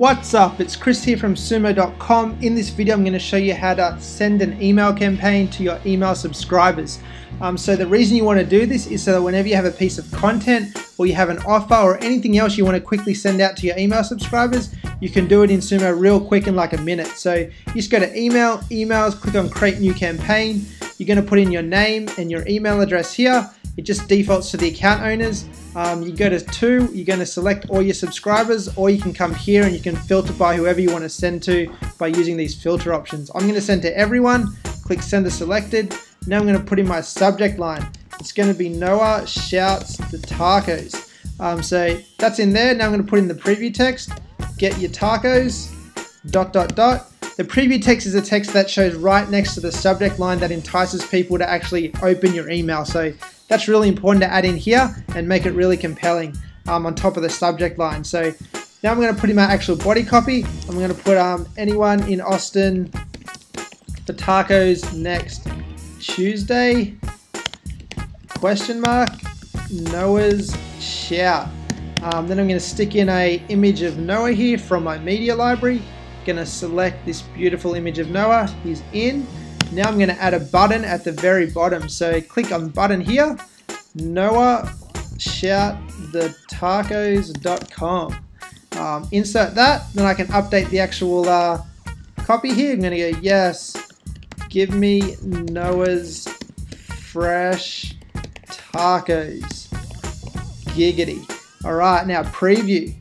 What's up? It's Chris here from sumo.com. In this video, I'm going to show you how to send an email campaign to your email subscribers. Um, so the reason you want to do this is so that whenever you have a piece of content or you have an offer or anything else you want to quickly send out to your email subscribers, you can do it in Sumo real quick in like a minute. So you just go to email, emails, click on create new campaign. You're going to put in your name and your email address here. It just defaults to the account owners. Um, you go to two, you're going to select all your subscribers, or you can come here and you can filter by whoever you want to send to by using these filter options. I'm going to send to everyone, click send to selected. Now I'm going to put in my subject line. It's going to be Noah shouts the tacos. Um, so that's in there. Now I'm going to put in the preview text. Get your tacos, dot, dot, dot. The preview text is a text that shows right next to the subject line that entices people to actually open your email. So that's really important to add in here and make it really compelling um, on top of the subject line. So now I'm going to put in my actual body copy. I'm going to put um, anyone in Austin for tacos next Tuesday, question mark, Noah's shout. Um, then I'm going to stick in a image of Noah here from my media library. Going to select this beautiful image of Noah. He's in. Now I'm going to add a button at the very bottom. So click on button here. Noah shout the tacos.com. Um, insert that. Then I can update the actual uh, copy here. I'm going to go yes. Give me Noah's fresh tacos. Giggity. All right, now preview.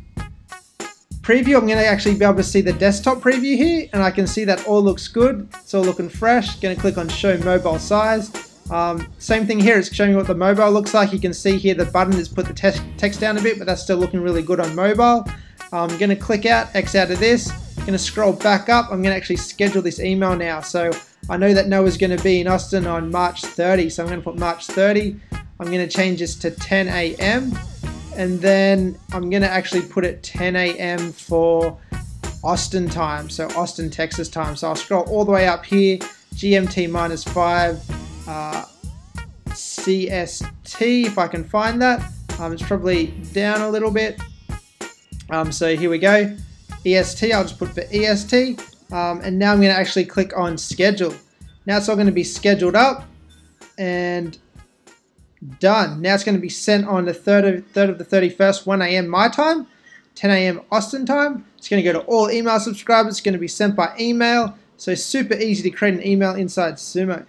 Preview, I'm going to actually be able to see the desktop preview here, and I can see that all looks good. It's all looking fresh. Going to click on show mobile size. Um, same thing here, it's showing what the mobile looks like. You can see here the button has put the text, text down a bit, but that's still looking really good on mobile. I'm going to click out, X out of this. I'm going to scroll back up. I'm going to actually schedule this email now. So I know that Noah's going to be in Austin on March 30, so I'm going to put March 30. I'm going to change this to 10 a.m and then I'm gonna actually put it 10 a.m. for Austin time, so Austin, Texas time. So I'll scroll all the way up here, GMT minus five, uh, CST, if I can find that. Um, it's probably down a little bit. Um, so here we go, EST, I'll just put for EST. Um, and now I'm gonna actually click on schedule. Now it's all gonna be scheduled up and Done. Now it's going to be sent on the 3rd of, 3rd of the 31st, 1 a.m. my time, 10 a.m. Austin time. It's going to go to all email subscribers. It's going to be sent by email. So super easy to create an email inside Sumo.